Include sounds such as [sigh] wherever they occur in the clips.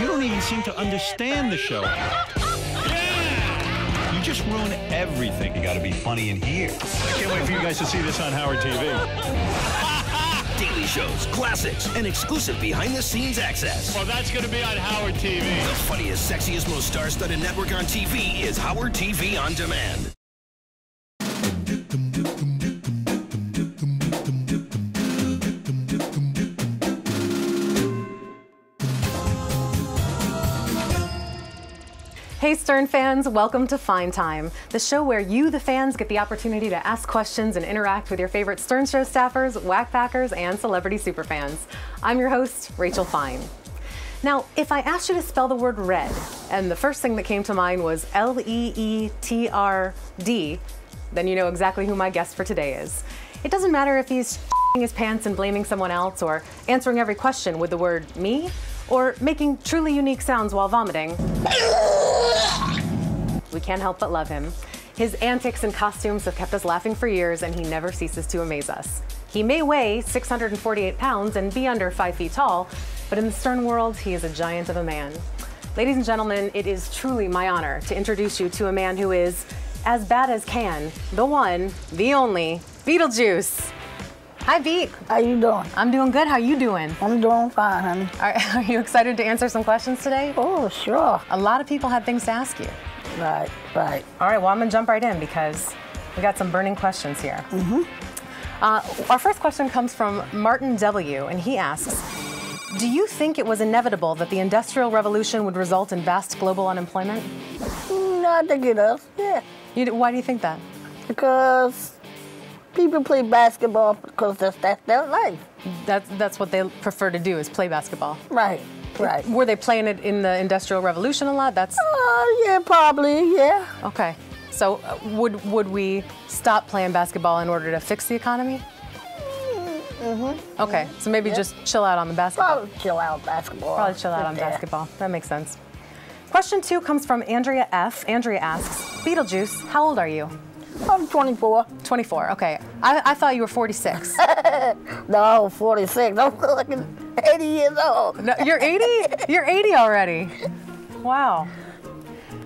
You don't even seem to understand the show. You just ruin everything. You gotta be funny in here. I can't wait for you guys to see this on Howard TV. [laughs] Daily shows, classics, and exclusive behind-the-scenes access. Well, that's going to be on Howard TV. The funniest, sexiest, most star-studded network on TV is Howard TV On Demand. Hey Stern fans, welcome to Fine Time, the show where you, the fans, get the opportunity to ask questions and interact with your favorite Stern Show staffers, whack packers, and celebrity superfans. I'm your host, Rachel Fine. Now, if I asked you to spell the word red, and the first thing that came to mind was L E E T R D, then you know exactly who my guest for today is. It doesn't matter if he's his pants and blaming someone else, or answering every question with the word me, or making truly unique sounds while vomiting. We can't help but love him. His antics and costumes have kept us laughing for years, and he never ceases to amaze us. He may weigh 648 pounds and be under 5 feet tall, but in the Stern world, he is a giant of a man. Ladies and gentlemen, it is truly my honor to introduce you to a man who is as bad as can, the one, the only, Beetlejuice. Hi, Beat. How you doing? I'm doing good. How you doing? I'm doing fine, honey. Are, [laughs] are you excited to answer some questions today? Oh, sure. A lot of people have things to ask you. Right, right. All right, well, I'm going to jump right in because we got some burning questions here. Mm-hmm. Uh, our first question comes from Martin W., and he asks Do you think it was inevitable that the Industrial Revolution would result in vast global unemployment? Mm, I think it is, yeah. You, why do you think that? Because people play basketball because that's, that's their life. That's, that's what they prefer to do is play basketball. Right, right. Were they playing it in the Industrial Revolution a lot? That's Uh, yeah, probably, yeah. okay. So uh, would would we stop playing basketball in order to fix the economy? Mm-hmm. Okay, so maybe just chill out on the basketball. Probably chill out basketball. Probably chill out on Yeah. basketball. That makes sense. Question two comes from Andrea F. Andrea asks, Beetlejuice, how old are you? I'm 24. 24. Okay. I, I thought you were 46. [laughs] No, 46. I'm looking 80 years old. no, you're 80? You're 80 already. Wow.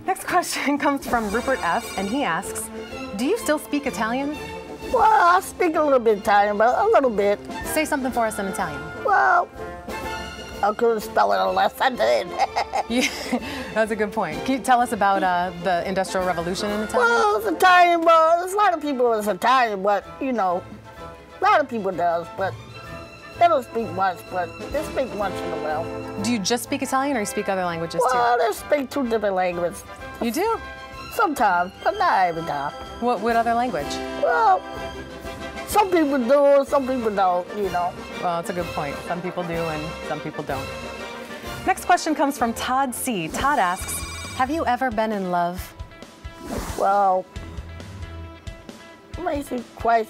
Next question [laughs] comes from Rupert F. And he asks, Do you still speak Italian? Well, I speak a little bit Italian, but a little bit. Say something for us in Italian. Well, I couldn't spell it unless I did. [laughs] Yeah, [laughs] that's a good point. Can you tell us about uh, the Industrial Revolution in Italian? well, it's Italian, but there's a lot of people that's Italian, but, you know, a lot of people does, but they don't speak much, but they speak once in a while. Do you just speak Italian or you speak other languages too? Well, they speak two different languages. You do? Sometimes, but not every time. What, what other language? Well, some people do, some people don't, you know. Well, it's a good point. Some people do and some people don't. Next question comes from Todd C. Todd asks, have you ever been in love? Well, maybe twice,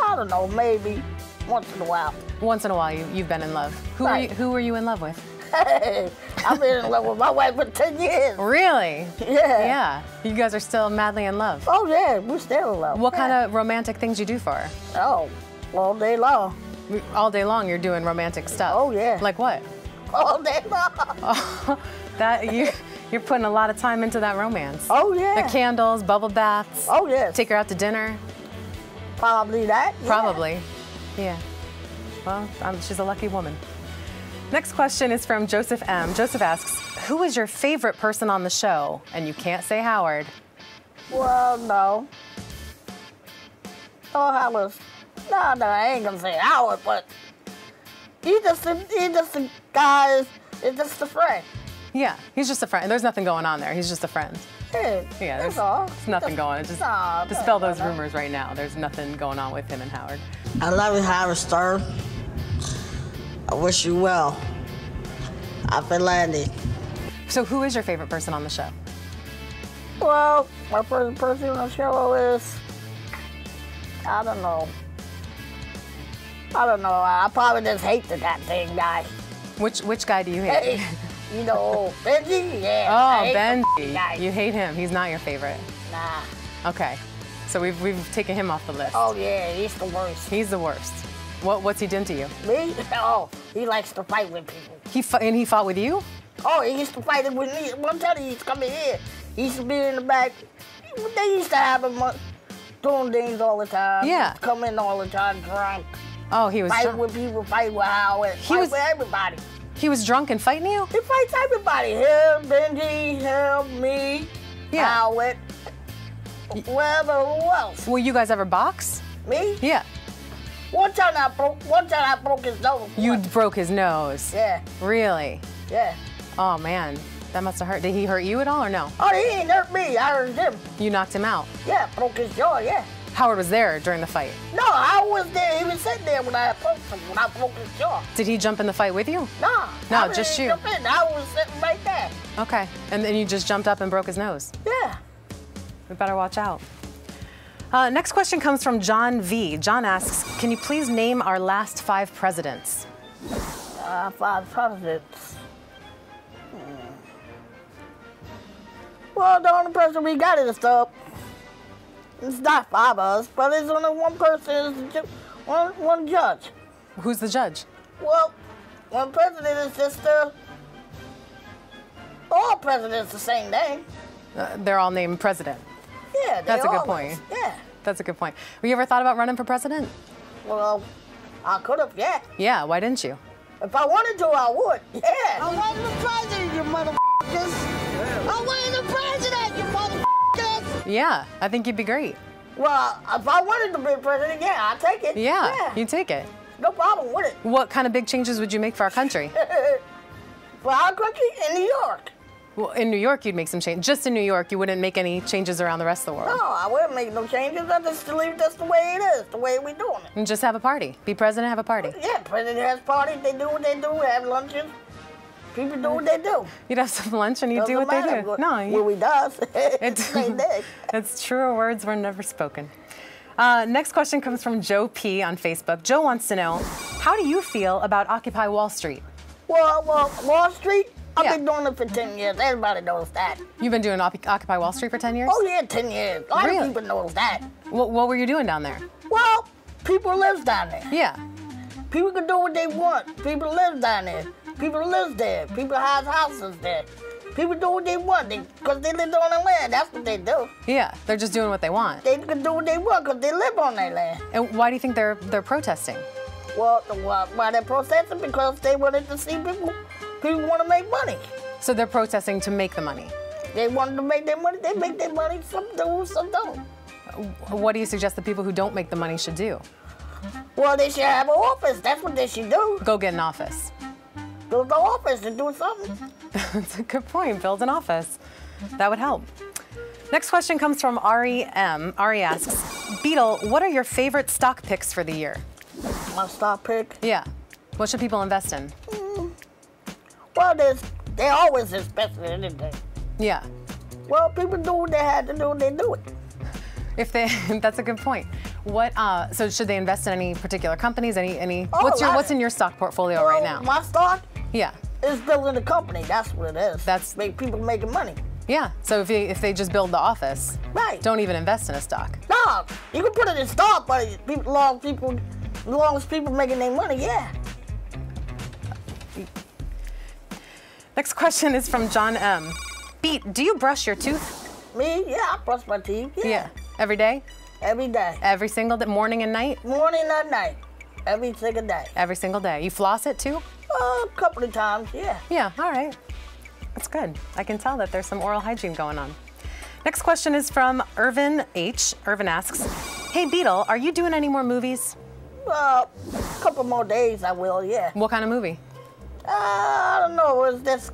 I don't know, maybe once in a while. Once in a while, you, you've been in love. Who, Right. were you, who were you in love with? I've been in love with my wife for 10 years. Really? Yeah. Yeah. You guys are still madly in love. Oh, yeah, we're still in love. What yeah. kind of romantic things you do for her? Oh, all day long. All day long, you're doing romantic stuff. Oh, yeah. Like what? All day long. [laughs] That you, you're putting a lot of time into that romance. Oh, yeah. The candles, bubble baths. Oh, yeah. Take her out to dinner. Probably that. yeah. Probably. Yeah. Well, um, she's a lucky woman. Next question is from Joseph M. Joseph asks, Who is your favorite person on the show? And you can't say Howard. Well, no. Oh, Howard. No, no, I ain't gonna say Howard, but he just, a, he just a guy, he's just a friend. Yeah, he's just a friend. There's nothing going on there. He's just a friend. Yeah, Yeah, that's there's, all. there's nothing going on. Just Nah, dispel no, those no, no. rumors right now. There's nothing going on with him and Howard. I love you, Howard Stern. I wish you well. Happy landing. So, who is your favorite person on the show? Well, my first person on the show is, I don't know. I don't know. I probably just hate the goddamn guy. Which which guy do you hate? Hey, you know, [laughs] Benjy? Yeah. Oh, I Benjy. You hate him. He's not your favorite. Nah. Okay. So we've we've taken him off the list. Oh, yeah, he's the worst. He's the worst. What what's he done to you? Me? [laughs] Oh, he likes to fight with people. He and he fought with you? Oh, he used to fight with me. One time he used to come in here. He used to be in the back. They used to have him doing things all the time. Yeah. used to come in all the time drunk. Oh, he was Fight drunk. with people, fight with Howard, fight was- with everybody. he was drunk and fighting you? He fights everybody. Him, Benjy, him, me, Yeah. Howard, whoever, who else? Will you guys ever box? Me? Yeah. One time I broke. One time I broke his nose. You broke his nose. Yeah, Really? yeah. Oh man, that must have hurt. Did he hurt you at all or no? Oh, he ain't hurt me. I hurt him. You knocked him out. Yeah, broke his jaw. Yeah. Howard was there during the fight. No, I was there. He was sitting there when I broke him. When I broke his jaw. Did he jump in the fight with you? No. No, just didn't you. jump in. I was sitting right there. Okay. And then you just jumped up and broke his nose. Yeah. We better watch out. Uh, next question comes from John V. John asks, "Can you please name our last five presidents?" Uh, five presidents. Hmm. Well, the only person we got is the. It's not five of us, but it's only one person. Is ju- one one judge. Who's the judge? Well, one president is just the. All presidents the same name. Uh, they're all named president. Yeah, they That's a good always- point. Yeah. That's a good point. Have you ever thought about running for president? Well, I could have, yeah. Yeah. Why didn't you? If I wanted to, I would. Yeah. I wanted the president, you motherfuckers. I wanted the president, you motherfuckers. Yeah. I think you'd be great. Well, if I wanted to be president, yeah, I'd take it. Yeah. Yeah. You take it. no problem with it. What kind of big changes would you make for our country? [laughs] For our country in New York. Well, in New York, you'd make some change. Just in New York, you wouldn't make any changes around the rest of the world. No, I wouldn't make no changes. I just leave this the way it is, the way we're doing it. And just have a party. Be president, have a party. Yeah, president has parties. They do what they do. Have lunches. People do what they do. You'd have some lunch and you do what they do. No, Well, we does. [laughs] [laughs] it's, it's truer words were never spoken. Uh, next question comes from Joe P on Facebook. Joe wants to know, how do you feel about Occupy Wall Street? Well, well, Wall Street. I've Yeah. been doing it for ten years. Everybody knows that. You've been doing Occupy Wall Street for 10 years? Oh yeah, ten years. A lot Really? of people knows that. What, what were you doing down there? Well, people live down there. Yeah. People can do what they want. People live down there. People live there. People have houses there. People do what they want because they, live on their land. That's what they do. Yeah. They're just doing what they want. They can do what they want because they live on their land. And why do you think they're they're protesting? Well, why, why they're protesting? Because they wanted to see people. People want to make money. So they're protesting to make the money. They wanted to make their money. They make their money. Some do, some don't. What do you suggest the people who don't make the money should do? Well, they should have an office. That's what they should do. Go get an office. Go to the office and do something. [laughs] That's a good point. Build an office. That would help. Next question comes from Ari M. Ari asks, Beetle, what are your favorite stock picks for the year? My stock pick. Yeah. What should people invest in? Well, there's they always expect anything. Yeah. Well, people do what they had to do. And they do it. If they, [laughs] that's a good point. What? Uh, so should they invest in any particular companies? Any? Any? Oh, what's your lot What's in your stock portfolio right now? My stock Yeah. is building a company. That's what it is. That's- make people making money. Yeah. So if they, if they just build the office, Right. don't even invest in a stock. No, you can put it in stock, but people, long people, as long as people making their money, yeah. Next question is from John M. Beat, do you brush your tooth? Me, yeah, I brush my teeth. Yeah. Every day? Every day, Every single day, morning and night? morning and night, every single day. Every single day. You floss it too? a couple of times, yeah. Yeah, all right. That's good. I can tell that there's some oral hygiene going on. Next question is from Irvin H. Irvin asks, Hey Beetle, are you doing any more movies? Well, a couple more days, I will, yeah. What kind of movie? Uh, I don't know. It's just,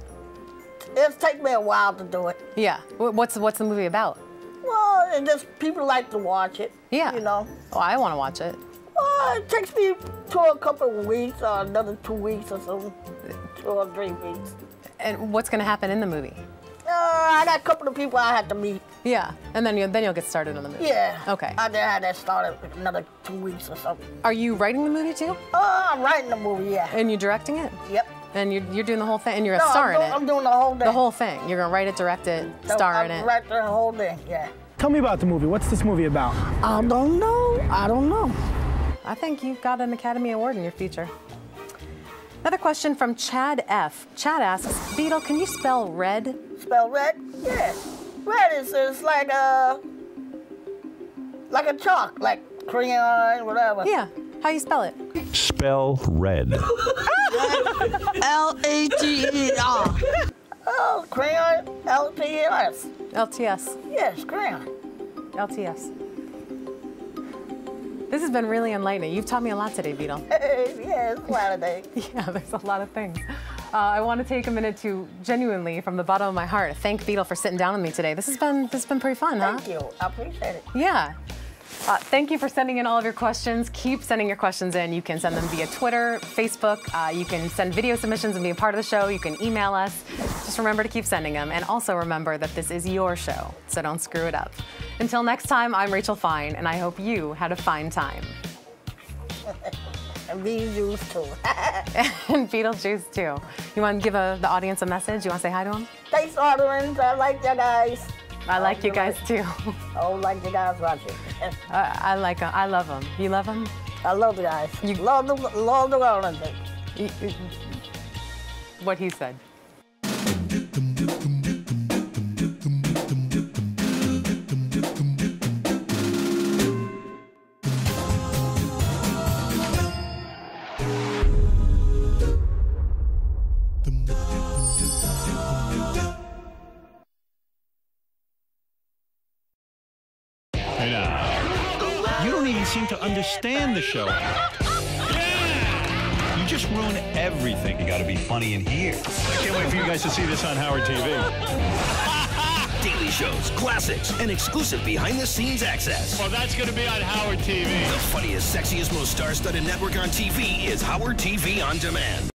it's take me a while to do it. Yeah. What's what's the movie about? Well, it just people like to watch it. Yeah. You know. Oh, I want to watch it. Well, it takes me to a couple of weeks or another two weeks or something. Two or three weeks. And what's going to happen in the movie? Uh, I got a couple of people I had to meet. Yeah. And then you then you'll get started on the movie. Yeah. Okay. I just had that started another two weeks or something. Are you writing the movie too? Uh, I'm writing the movie, yeah. And you directing it? Yep. And you're, you're doing the whole thing? And you're a No, star I'm, in doing, it? I'm doing the whole thing. the whole thing. You're going to write it, direct it, star in I'm it. Right the whole thing, yeah. Tell me about the movie. What's this movie about? I don't know. I don't know. I think you've got an Academy Award in your future. Another question from Chad F. Chad asks, Beetle, can you spell red? Spell red? Yeah. Red is, is like a like a chalk, like crayon, whatever. Yeah. How you spell it? Spell red. [laughs] L A T E R. Oh, crayon, L P S. LTS. Yes, crayon. LTS. This has been really enlightening. You've taught me a lot today, Beetle. [laughs] yeah, it's a lot of things. Yeah, there's a lot of things. Uh, I want to take a minute to genuinely, from the bottom of my heart, thank Beetle for sitting down with me today. This has been this has been pretty fun, huh? Thank you. I appreciate it. Yeah. Uh, thank you for sending in all of your questions. Keep sending your questions in. You can send them via Twitter, Facebook. Uh, you can send video submissions and be a part of the show. You can email us. Just remember to keep sending them. And also remember that this is your show, so don't screw it up. Until next time, I'm Rachel Fine, and I hope you had a fine time. [laughs] And bean juice too. and Beetlejuice, too. You want to give a, the audience a message? You want to say hi to them? Thanks, Arden's. I like you guys. I like you guys, too. I [laughs] don't oh, like you guys watching. I, I like them. I love them. You love them? I love the guys. You- love the love the Arden's. What he said. Hey now. You don't even seem to understand the show. Yeah! You just ruin everything. You got to be funny in here. I can't wait for you guys to see this on Howard TV. [laughs] Daily shows, classics, and exclusive behind-the-scenes access. Well, that's going to be on Howard TV. The funniest, sexiest, most star-studded network on TV is Howard TV On Demand.